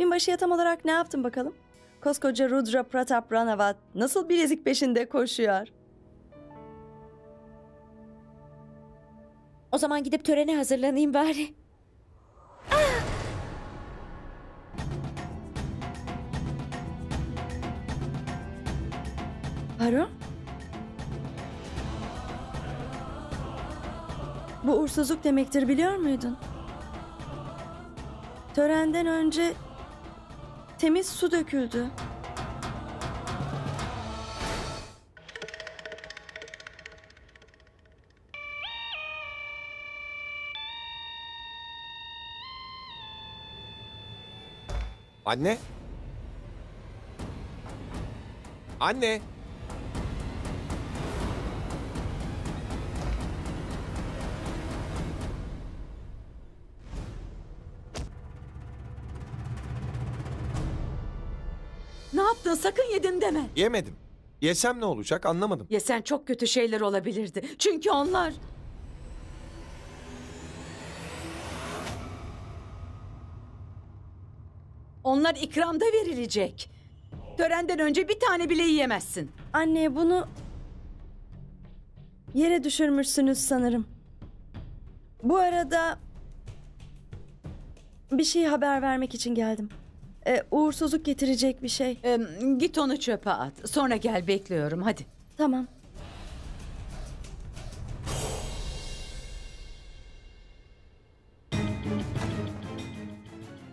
Binbaşıya tam olarak ne yaptın bakalım? Koskoca Rudra Pratap Ranavat nasıl bilezik peşinde koşuyor? O zaman gidip törene hazırlanayım bari. Haro? Bu uğursuzluk demektir biliyor muydun? Törenden önce temiz su döküldü. Anne? Anne? Ne yaptın sakın yedin deme. Yemedim. Yesem ne olacak anlamadım. Yesen çok kötü şeyler olabilirdi. Çünkü onlar... Onlar ikramda verilecek. Törenden önce bir tane bile yiyemezsin. Anne bunu yere düşürmüşsünüz sanırım. Bu arada bir şey haber vermek için geldim. Ee, uğursuzluk getirecek bir şey. Ee, git onu çöpe at. Sonra gel bekliyorum hadi. Tamam.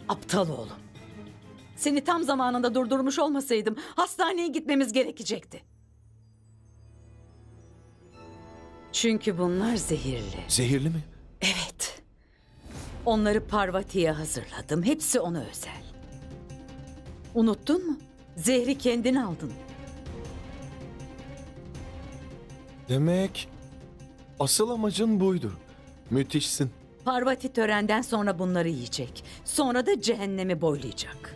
Aptal oğlum. Seni tam zamanında durdurmuş olmasaydım hastaneye gitmemiz gerekecekti. Çünkü bunlar zehirli. Zehirli mi? Evet. Onları Parvati'ye hazırladım. Hepsi ona özel. Unuttun mu? Zehri kendin aldın. Demek asıl amacın buydu. Müthişsin. Parvati törenden sonra bunları yiyecek. Sonra da cehennemi boylayacak.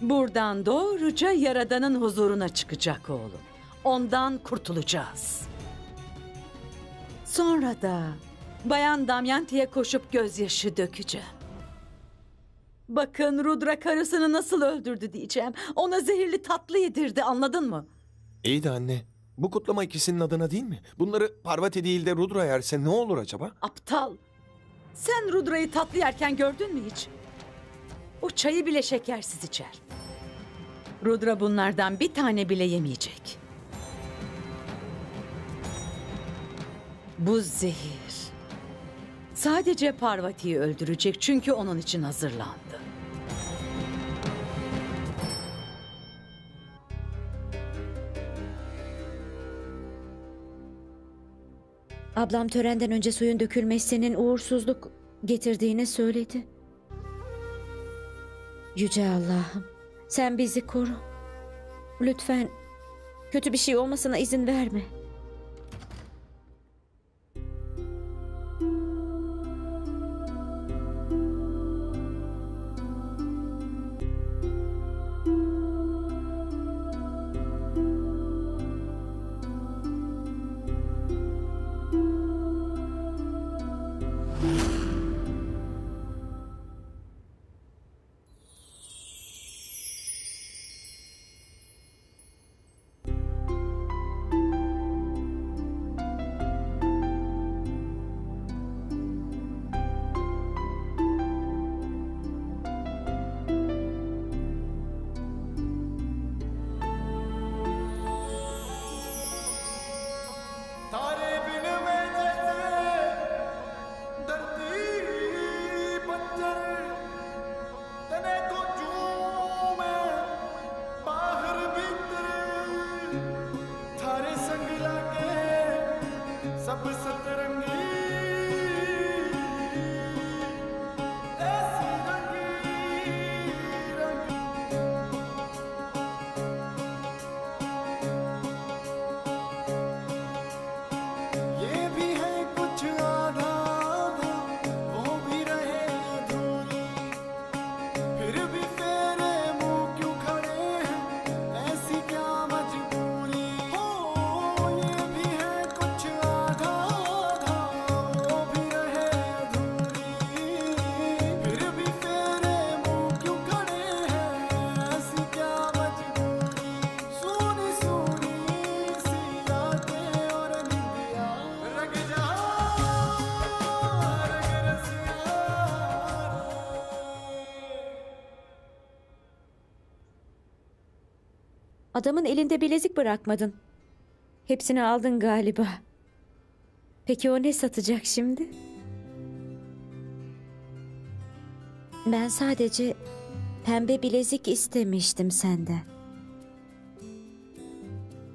Buradan doğruca Yaradan'ın huzuruna çıkacak oğlum. Ondan kurtulacağız. Sonra da Bayan Damyanti'ye koşup gözyaşı dökeceğim. Bakın Rudra karısını nasıl öldürdü diyeceğim. Ona zehirli tatlı yedirdi anladın mı? İyi de anne. Bu kutlama ikisinin adına değil mi? Bunları Parvati değil de Rudra yerse ne olur acaba? Aptal. Sen Rudra'yı tatlı yerken gördün mü hiç? O çayı bile şekersiz içer. Rudra bunlardan bir tane bile yemeyecek. Bu zehir sadece Parvati'yi öldürecek çünkü onun için hazırlandı. Ablam törenden önce suyun dökülmesinin uğursuzluk getirdiğini söyledi. Yüce Allah'ım sen bizi koru. Lütfen kötü bir şey olmasına izin verme. सब सतरंगी Adamın elinde bilezik bırakmadın. Hepsini aldın galiba. Peki o ne satacak şimdi? Ben sadece pembe bilezik istemiştim senden.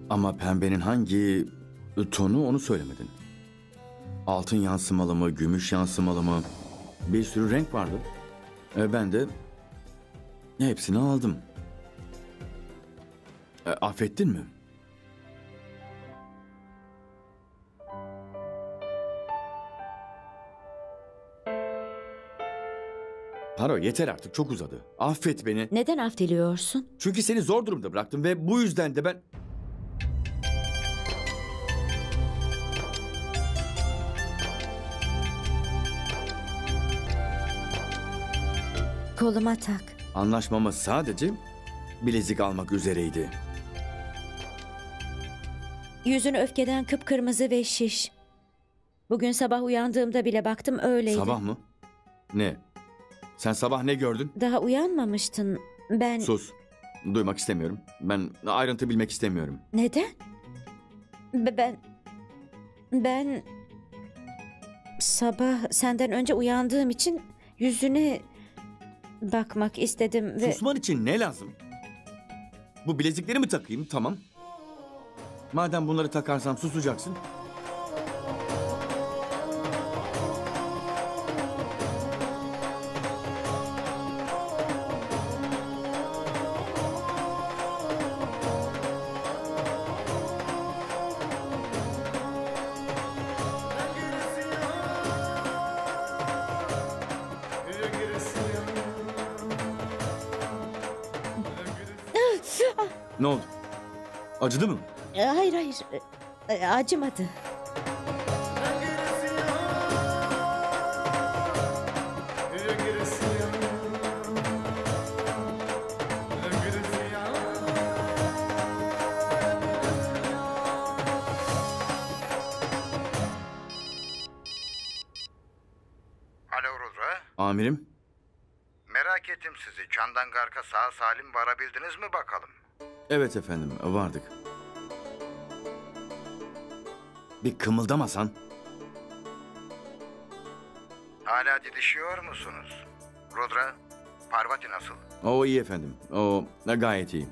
Ama pembenin hangi tonu onu söylemedin. Altın yansımalı mı, gümüş yansımalı mı? Bir sürü renk vardı. E, ben de hepsini aldım. E, affettin mi? Paro yeter artık çok uzadı. Affet beni. Neden af diliyorsun? Çünkü seni zor durumda bıraktım ve bu yüzden de ben... Koluma tak. Anlaşmamız sadece bilezik almak üzereydi. Yüzün öfkeden kıpkırmızı ve şiş. Bugün sabah uyandığımda bile baktım öyleydi. Sabah mı? Ne? Sen sabah ne gördün? Daha uyanmamıştın. Ben... Sus. Duymak istemiyorum. Ben ayrıntı bilmek istemiyorum. Neden? Be- Ben... Ben... Sabah senden önce uyandığım için yüzüne bakmak istedim ve... Susman için ne lazım? Bu bilezikleri mi takayım? Tamam. Madem bunları takarsam susacaksın. Ne oldu? Acıdı mı? E, Hayır hayır. E, Acımadı. Alo Rudra. Amirim. Merak ettim sizi. Çandangark'a sağ salim varabildiniz mi bakalım? Evet efendim vardık. Bir kımıldamasan. Hala didişiyor musunuz? Rudra, Parvati nasıl? O iyi efendim. O gayet iyi.